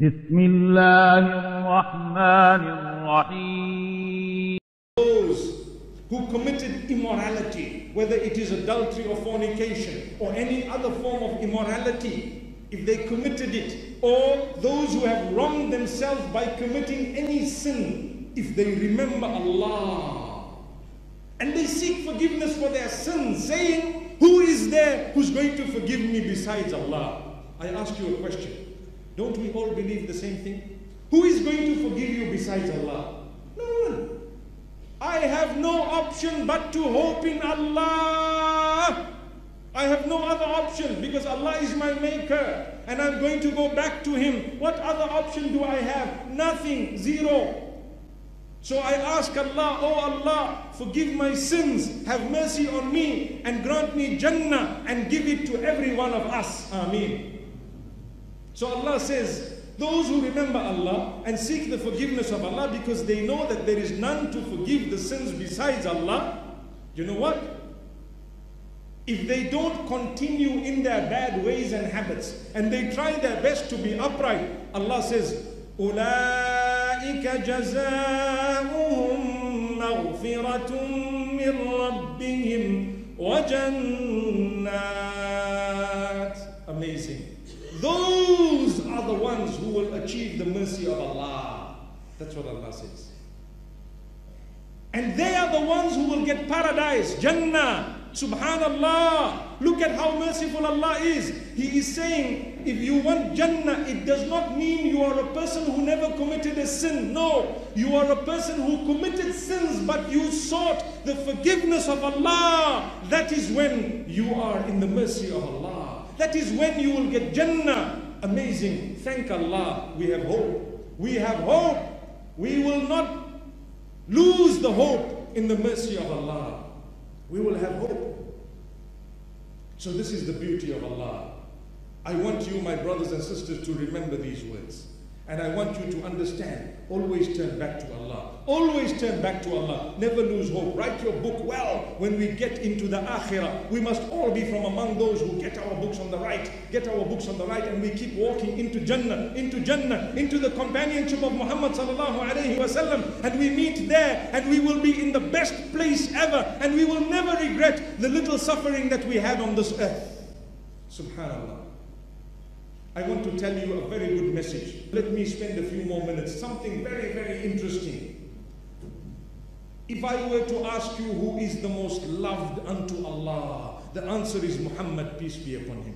بسم الله الرحمن الرحيم Those who committed immorality, whether it is adultery or fornication or any other form of immorality, if they committed it, or those who have wronged themselves by committing any sin, if they remember Allah and they seek forgiveness for their sins, saying, Who is there who's going to forgive me besides Allah? I ask you a question. Don't we all believe the same thing? Who is going to forgive you besides Allah? No one. I have no option but to hope in Allah. I have no other option because Allah is my maker and I'm going to go back to Him. What other option do I have? Nothing, zero. So I ask Allah, Oh Allah, forgive my sins, have mercy on me, and grant me Jannah and give it to every one of us. Ameen. So Allah says, those who remember Allah and seek the forgiveness of Allah because they know that there is none to forgive the sins besides Allah, you know what? If they don't continue in their bad ways and habits and they try their best to be upright, Allah says, أولئك جزاؤهم مغفرة من ربهم وجنات Amazing. who will achieve the mercy of Allah. That's what Allah says. And they are the ones who will get paradise, Jannah. Subhanallah. Look at how merciful Allah is. He is saying, if you want Jannah, it does not mean you are a person who never committed a sin. No, you are a person who committed sins, but you sought the forgiveness of Allah. That is when you are in the mercy of Allah. That is when you will get Jannah. Amazing. Thank Allah. We have hope. We have hope. We will not lose the hope in the mercy of Allah. We will have hope. So, this is the beauty of Allah. I want you, my brothers and sisters, to remember these words. And I want you to understand always turn back to Allah. Always turn back to Allah. Never lose hope. Write your book well when we get into the akhirah. We must all be from among those who get our books on the right, get our books on the right, and we keep walking into Jannah, into Jannah, into the companionship of Muhammad sallallahu alayhi wasallam. And we meet there, and we will be in the best place ever, and we will never regret the little suffering that we had on this earth. Subhanallah. I want to tell you a very good message. Let me spend a few more minutes. Something very, very interesting. If I were to ask you who is the most loved unto Allah, the answer is Muhammad, peace be upon him.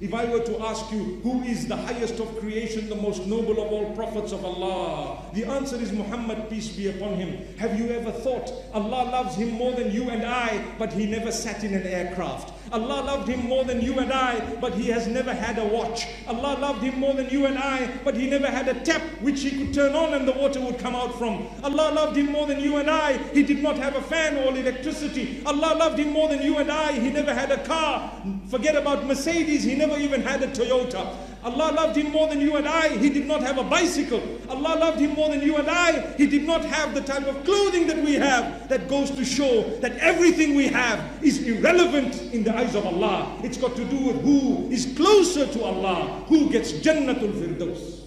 If I were to ask you who is the highest of creation, the most noble of all prophets of Allah, the answer is Muhammad, peace be upon him. Have you ever thought Allah loves him more than you and I, but he never sat in an aircraft? Allah loved him more than you and I, but he has never had a watch. Allah loved him more than you and I, but he never had a tap which he could turn on and the water would come out from. Allah loved him more than you and I, he did not have a fan or electricity. Allah loved him more than you and I, he never had a car. Forget about Mercedes, he never even had a Toyota. Allah loved him more than you and I. He did not have a bicycle. Allah loved him more than you and I. He did not have the type of clothing that we have. That goes to show that everything we have is irrelevant in the eyes of Allah. It's got to do with who is closer to Allah, who gets Jannatul Firdaus.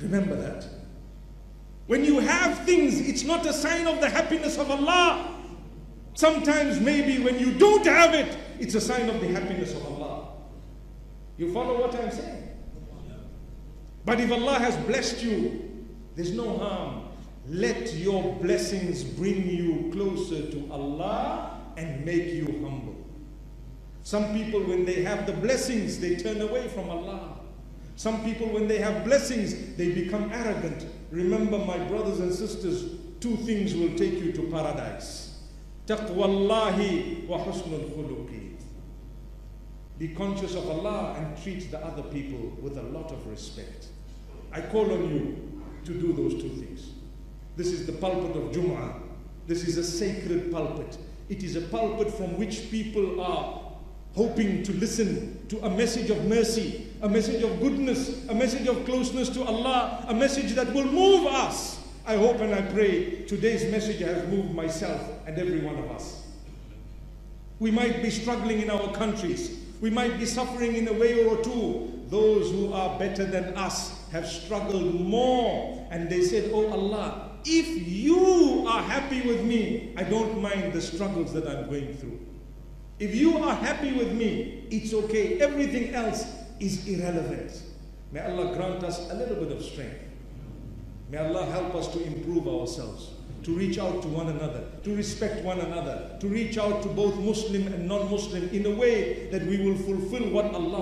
Remember that. When you have things, it's not a sign of the happiness of Allah. Sometimes, maybe when you don't have it, it's a sign of the happiness of Allah. You follow what I'm saying? But if Allah has blessed you, there's no harm. Let your blessings bring you closer to Allah and make you humble. Some people, when they have the blessings, they turn away from Allah. Some people, when they have blessings, they become arrogant. Remember, my brothers and sisters, two things will take you to paradise. Taqwallahi wa husnul khuluqi. Be conscious of Allah and treat the other people with a lot of respect. I call on you to do those two things. This is the pulpit of Jum'ah. This is a sacred pulpit. It is a pulpit from which people are hoping to listen to a message of mercy, a message of goodness, a message of closeness to Allah, a message that will move us. I hope and I pray today's message has moved myself and every one of us. We might be struggling in our countries. We might be suffering in a way or two. Those who are better than us have struggled more. And they said, Oh Allah, if you are happy with me, I don't mind the struggles that I'm going through. If you are happy with me, it's okay. Everything else is irrelevant. May Allah grant us a little bit of strength. May Allah help us to improve ourselves, to reach out to one another, to respect one another, to reach out to both Muslim and non Muslim in a way that we will fulfill what Allah